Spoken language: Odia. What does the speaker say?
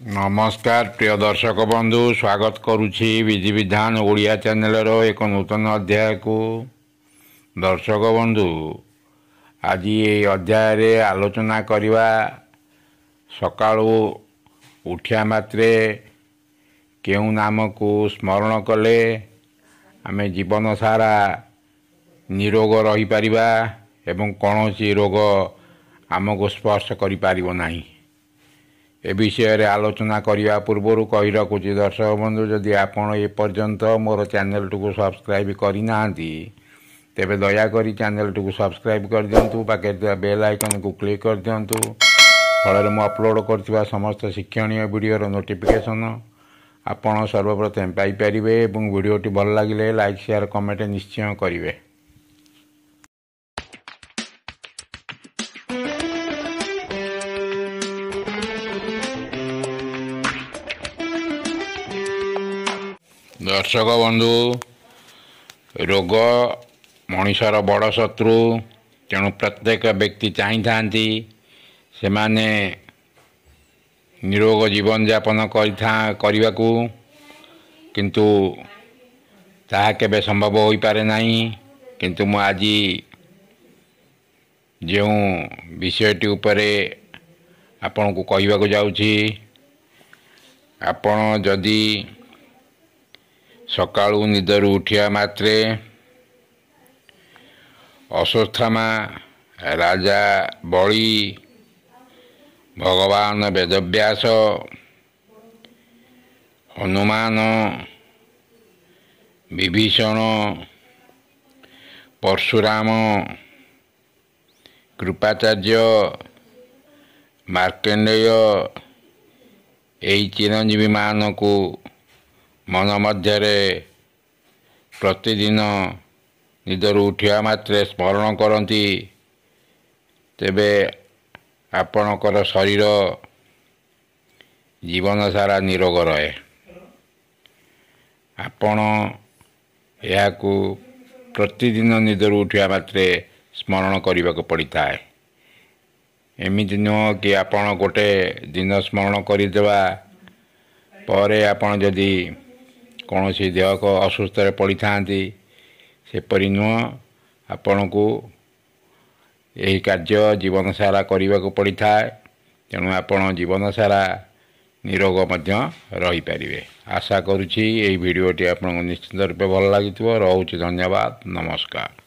ନମସ୍କାର ପ୍ରିୟ ଦର୍ଶକ ବନ୍ଧୁ। ସ୍ୱାଗତ କରୁଛି ବିଧିବିଧାନ ଓଡ଼ିଆ ଚ୍ୟାନେଲର ଏକ ନୂତନ ଅଧ୍ୟାୟକୁ। ଦର୍ଶକ ବନ୍ଧୁ ଆଜି ଏହି ଅଧ୍ୟାୟରେ ଆଲୋଚନା କରିବା ସକାଳୁ ଉଠିବା ମାତ୍ରେ କେଉଁ ନାମକୁ ସ୍ମରଣ କଲେ ଆମେ ଜୀବନ ସାରା ନିରୋଗ ରହିପାରିବା ଏବଂ କୌଣସି ରୋଗ ଆମକୁ ସ୍ପର୍ଶ କରିପାରିବ ନାହିଁ। ଏ ବିଷୟରେ ଆଲୋଚନା କରିବା ପୂର୍ବରୁ କହି ରଖୁଛି ଦର୍ଶକ ବନ୍ଧୁ ଯଦି ଆପଣ ଏପର୍ଯ୍ୟନ୍ତ ମୋର ଚ୍ୟାନେଲଟିକୁ ସବସ୍କ୍ରାଇବ୍ କରିନାହାନ୍ତି ତେବେ ଦୟାକରି ଚ୍ୟାନେଲଟିକୁ ସବସ୍କ୍ରାଇବ୍ କରିଦିଅନ୍ତୁ ପାଖରେ ଥିବା ବେଲ୍ ଆଇକନ୍କୁ କ୍ଲିକ୍ କରିଦିଅନ୍ତୁ ଫଳରେ ମୁଁ ଅପଲୋଡ଼ କରୁଥିବା ସମସ୍ତ ଶିକ୍ଷଣୀୟ ଭିଡ଼ିଓର ନୋଟିଫିକେସନ୍ ଆପଣ ସର୍ବପ୍ରଥମେ ପାଇପାରିବେ ଏବଂ ଭିଡ଼ିଓଟି ଭଲ ଲାଗିଲେ ଲାଇକ୍ ସେୟାର କମେଣ୍ଟ ନିଶ୍ଚୟ କରିବେ। ଦର୍ଶକ ବନ୍ଧୁ ରୋଗ ମଣିଷର ବଡ଼ ଶତ୍ରୁ ତେଣୁ ପ୍ରତ୍ୟେକ ବ୍ୟକ୍ତି ଚାହିଁଥାନ୍ତି ସେମାନେ ନିରୋଗ ଜୀବନଯାପନ କରିଥା କରିବାକୁ। କିନ୍ତୁ ତାହା କେବେ ସମ୍ଭବ ହୋଇପାରେ ନାହିଁ। କିନ୍ତୁ ମୁଁ ଆଜି ଯେଉଁ ବିଷୟଟି ଉପରେ ଆପଣଙ୍କୁ କହିବାକୁ ଯାଉଛି ଆପଣ ଯଦି ସକାଳୁ ନିଦରୁ ଉଠିବା ମାତ୍ରେ ଅଶ୍ୱତ୍ଥାମା ରାଜା ବଳି ଭଗବାନ ବେଦବ୍ୟାସ ହନୁମାନ ବିଭୀଷଣ ପରଶୁରାମ କୃପାଚାର୍ଯ୍ୟ ମାର୍କଣ୍ଡେୟ ଏହି ଚିରଞ୍ଜୀବୀମାନଙ୍କୁ ମନ ମଧ୍ୟରେ ପ୍ରତିଦିନ ନିଦରୁ ଉଠିବା ମାତ୍ରେ ସ୍ମରଣ କରନ୍ତି ତେବେ ଆପଣଙ୍କର ଶରୀର ଜୀବନ ସାରା ନିରୋଗ ରହେ। ଆପଣ ଏହାକୁ ପ୍ରତିଦିନ ନିଦରୁ ଉଠିବା ମାତ୍ରେ ସ୍ମରଣ କରିବାକୁ ପଡ଼ିଥାଏ। ଏମିତି ନୁହଁ କି ଆପଣ ଗୋଟେ ଦିନ ସ୍ମରଣ କରିଦେବା ପରେ ଆପଣ ଯଦି କୌଣସି ଦେହ ଅସୁସ୍ଥରେ ପଡ଼ିଥାନ୍ତି ସେପରି ନୁହଁ ଆପଣଙ୍କୁ ଏହି କାର୍ଯ୍ୟ ଜୀବନ ସାରା କରିବାକୁ ପଡ଼ିଥାଏ ତେଣୁ ଆପଣ ଜୀବନ ସାରା ନିରୋଗ ମଧ୍ୟ ରହିପାରିବେ। ଆଶା କରୁଛି ଏହି ଭିଡ଼ିଓଟି ଆପଣଙ୍କୁ ନିଶ୍ଚିତ ରୂପେ ଭଲ ଲାଗିଥିବ। ରହୁଛି ଧନ୍ୟବାଦ ନମସ୍କାର।